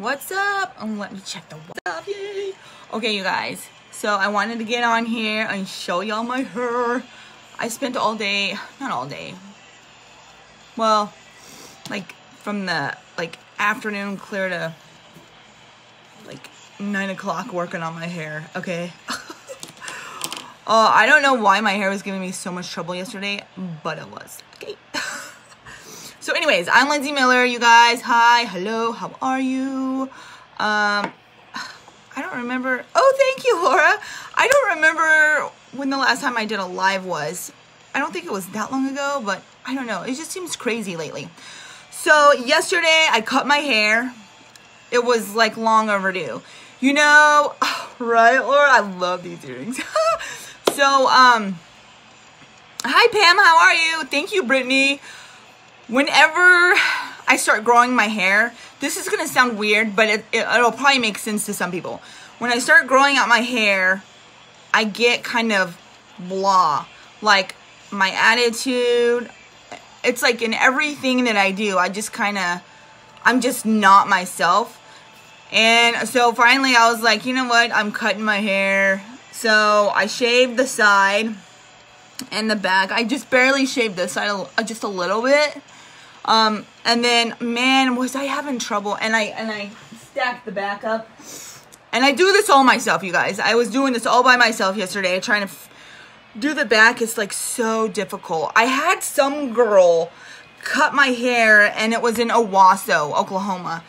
What's up? And let me check the what's up. Yay. Okay, you guys. So I wanted to get on here and show y'all my hair. I spent all day, not all day. Well, like from the like afternoon clear to like nine o'clock working on my hair. Okay. uh, I don't know why my hair was giving me so much trouble yesterday, but it was. Okay. So anyways, I'm Lindsay Miller, you guys. Hi, hello, how are you? Um, I don't remember. Oh, thank you, Laura. I don't remember when the last time I did a live was. I don't think it was that long ago, but I don't know. It just seems crazy lately. So yesterday I cut my hair. It was like long overdue. You know, right, Laura? I love these earrings. so, um, hi Pam, how are you? Thank you, Brittany. Whenever I start growing my hair, this is gonna sound weird, but it, it, it'll probably make sense to some people. When I start growing out my hair, I get kind of blah. Like my attitude, it's like in everything that I do, I just kind of, I'm just not myself. And so finally I was like, you know what, I'm cutting my hair. So I shaved the side and the back. I just barely shaved this side just a little bit. Um, and then, man, was I having trouble. And I, and I stacked the back up. And I do this all myself, you guys. I was doing this all by myself yesterday, trying to do the back It's like so difficult. I had some girl cut my hair and it was in Owasso, Oklahoma.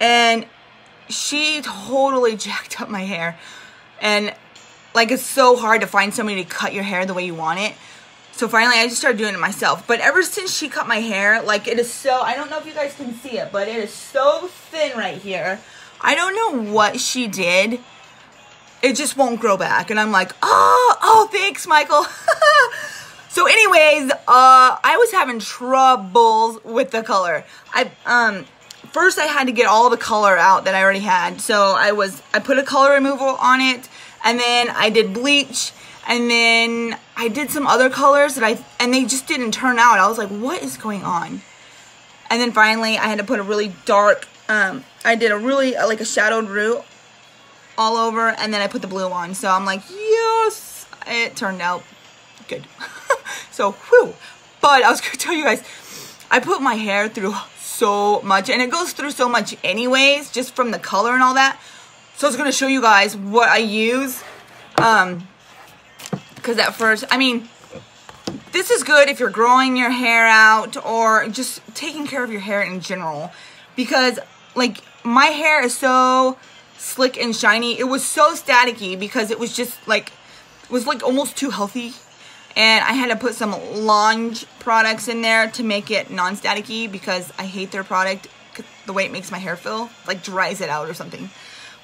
And she totally jacked up my hair. And like it's so hard to find somebody to cut your hair the way you want it. So finally I just started doing it myself. But ever since she cut my hair, like it is so, I don't know if you guys can see it, but it is so thin right here. I don't know what she did it just won't grow back. And I'm like, oh, oh, thanks, Michael. so anyways, uh, I was having troubles with the color. I, um, first I had to get all the color out that I already had. So I was, I put a color removal on it and then I did bleach and then I did some other colors that I, and they just didn't turn out. I was like, what is going on? And then finally I had to put a really dark, um, I did a really, like a shadowed root all over and then I put the blue on. So I'm like, yes, it turned out good. so, whew. But I was to tell you guys, I put my hair through so much and it goes through so much anyways, just from the color and all that. So I was to show you guys what I use. Um, because at first, I mean, this is good if you're growing your hair out or just taking care of your hair in general. Because, like, my hair is so slick and shiny. It was so staticky because it was just like, it was like almost too healthy. And I had to put some Lange products in there to make it non-staticky because I hate their product. The way it makes my hair feel, like dries it out or something.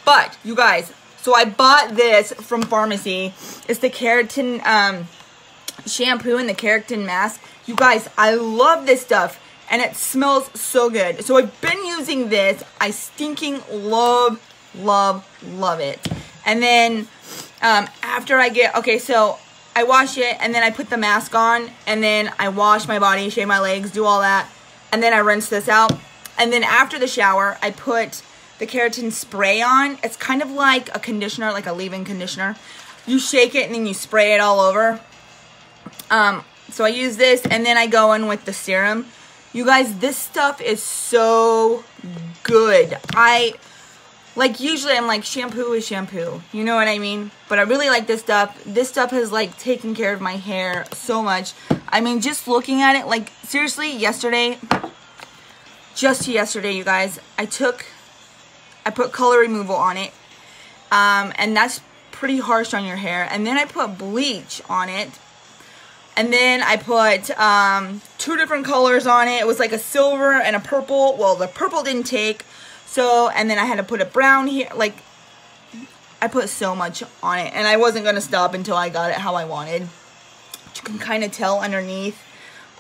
But, you guys, so I bought this from Farmasi. It's the keratin um, shampoo and the keratin mask. You guys, I love this stuff and it smells so good. So I've been using this. I stinking love love, love it. And then um, after I get, okay, so I wash it and then I put the mask on and then I wash my body, shave my legs, do all that. And then I rinse this out. And then after the shower, I put the keratin spray on. It's kind of like a conditioner, like a leave-in conditioner. You shake it and then you spray it all over. Um, so I use this and then I go in with the serum. You guys, this stuff is so good. I like usually I'm like shampoo is shampoo. You know what I mean? But I really like this stuff. This stuff has like taken care of my hair so much. I mean, just looking at it, like seriously, yesterday, just yesterday, you guys, I took, I put color removal on it. Um, and that's pretty harsh on your hair. And then I put bleach on it. And then I put um, two different colors on it. It was like a silver and a purple. Well, the purple didn't take. So, and then I had to put a brown here. Like, I put so much on it. And I wasn't going to stop until I got it how I wanted. You can kind of tell underneath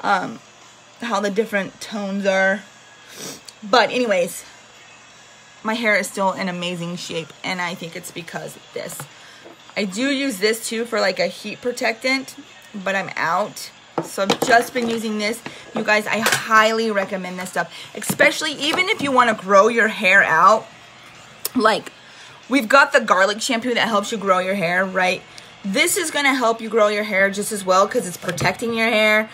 um, how the different tones are. But anyways, my hair is still in amazing shape. And I think it's because of this. I do use this too for like a heat protectant. But I'm out. So I've just been using this. You guys, I highly recommend this stuff. Especially even if you want to grow your hair out. like we've got the garlic shampoo that helps you grow your hair, right? This is gonna help you grow your hair just as well because it's protecting your hair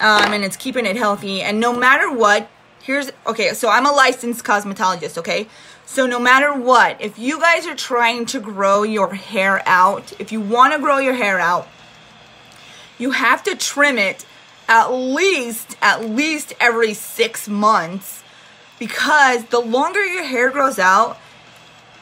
um, and it's keeping it healthy. And no matter what, here's, okay, so I'm a licensed cosmetologist, okay? So no matter what, if you guys are trying to grow your hair out, if you wanna grow your hair out, you have to trim it at least, at least every six months because the longer your hair grows out,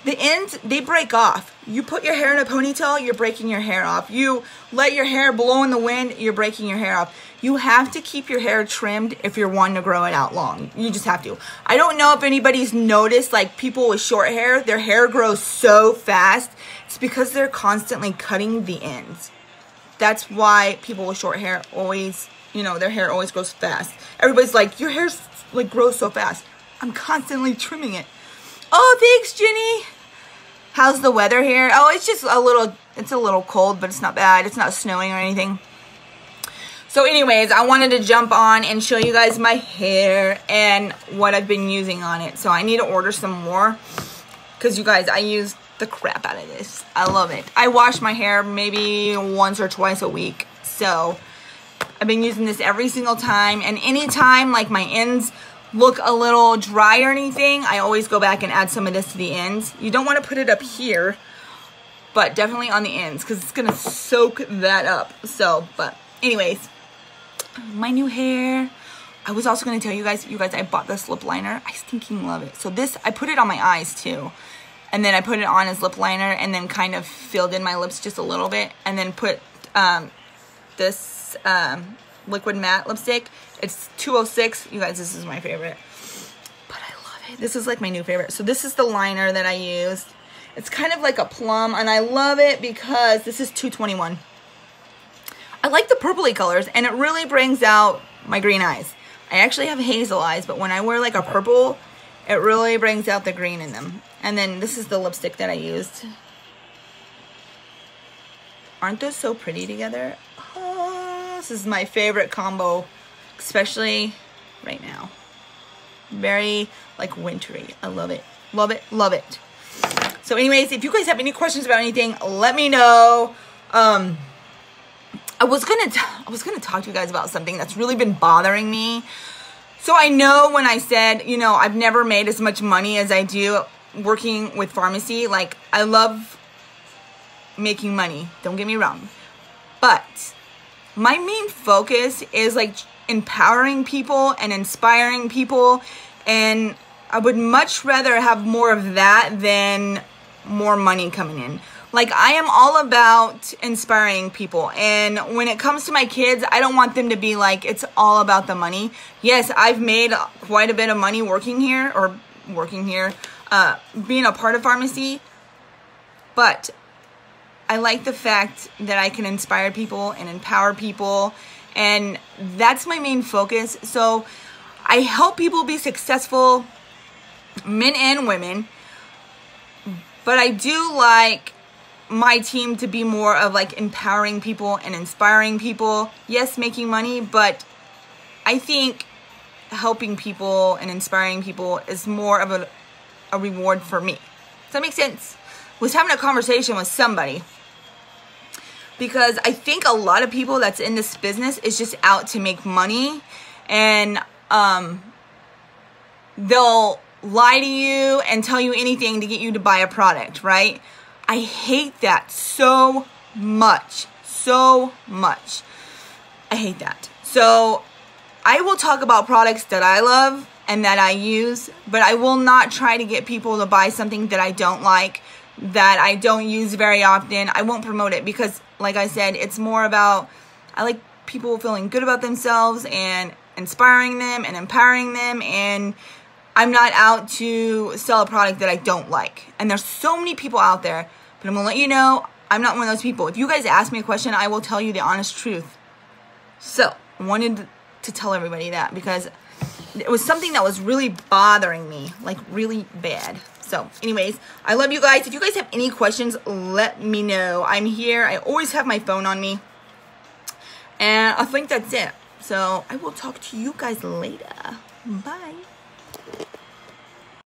the ends, they break off. You put your hair in a ponytail, you're breaking your hair off. You let your hair blow in the wind, you're breaking your hair off. You have to keep your hair trimmed if you're wanting to grow it out long. You just have to. I don't know if anybody's noticed, like people with short hair, their hair grows so fast. It's because they're constantly cutting the ends. That's why people with short hair always, you know, their hair always grows fast. Everybody's like, your hair's like grows so fast. I'm constantly trimming it. Oh, thanks, Jenny. How's the weather here? Oh, it's just a little, it's a little cold, but it's not bad. It's not snowing or anything. So anyways, I wanted to jump on and show you guys my hair and what I've been using on it. So I need to order some more because you guys, I use the crap out of this. I love it. I wash my hair maybe once or twice a week. So I've been using this every single time and anytime like my ends look a little dry or anything, I always go back and add some of this to the ends. You don't want to put it up here, but definitely on the ends because it's going to soak that up. So, but anyways, my new hair. I was also going to tell you guys, you guys, I bought this lip liner. I stinking love it. So this, I put it on my eyes too. And then I put it on as lip liner and then kind of filled in my lips just a little bit. And then put um, this um, liquid matte lipstick. It's 206. You guys, this is my favorite. But I love it. This is like my new favorite. So this is the liner that I used. It's kind of like a plum, and I love it because this is 221. I like the purpley colors, and it really brings out my green eyes. I actually have hazel eyes, but when I wear like a purple, it really brings out the green in them. And then this is the lipstick that I used. Aren't those so pretty together? This is my favorite combo, especially right now. Very like wintry. I love it. Love it. Love it. So anyways, if you guys have any questions about anything, let me know. Um, I was gonna I was gonna talk to you guys about something that's really been bothering me. So I know when I said, you know, I've never made as much money as I do working with Farmasi. Like I love making money. Don't get me wrong. But my main focus is like empowering people and inspiring people and I would much rather have more of that than more money coming in. Like I am all about inspiring people and when it comes to my kids, I don't want them to be like it's all about the money. Yes, I've made quite a bit of money working here or working here, uh, being a part of Farmasi, but I like the fact that I can inspire people and empower people, and that's my main focus. So I help people be successful, men and women, but I do like my team to be more of like empowering people and inspiring people. Yes, making money, but I think helping people and inspiring people is more of a, a reward for me. Does that make sense? Was having a conversation with somebody because I think a lot of people that's in this business is just out to make money and um, they'll lie to you and tell you anything to get you to buy a product, right? I hate that so much, so much. I hate that. So I will talk about products that I love and that I use, but I will not try to get people to buy something that I don't like that I don't use very often. I won't promote it because, like I said, it's more about I like people feeling good about themselves and inspiring them and empowering them. And I'm not out to sell a product that I don't like. And there's so many people out there, but I'm gonna let you know I'm not one of those people. If you guys ask me a question, I will tell you the honest truth. So, I wanted to tell everybody that because it was something that was really bothering me, like really bad. So, anyways, I love you guys. If you guys have any questions, let me know. I'm here. I always have my phone on me. And I think that's it. So, I will talk to you guys later. Bye.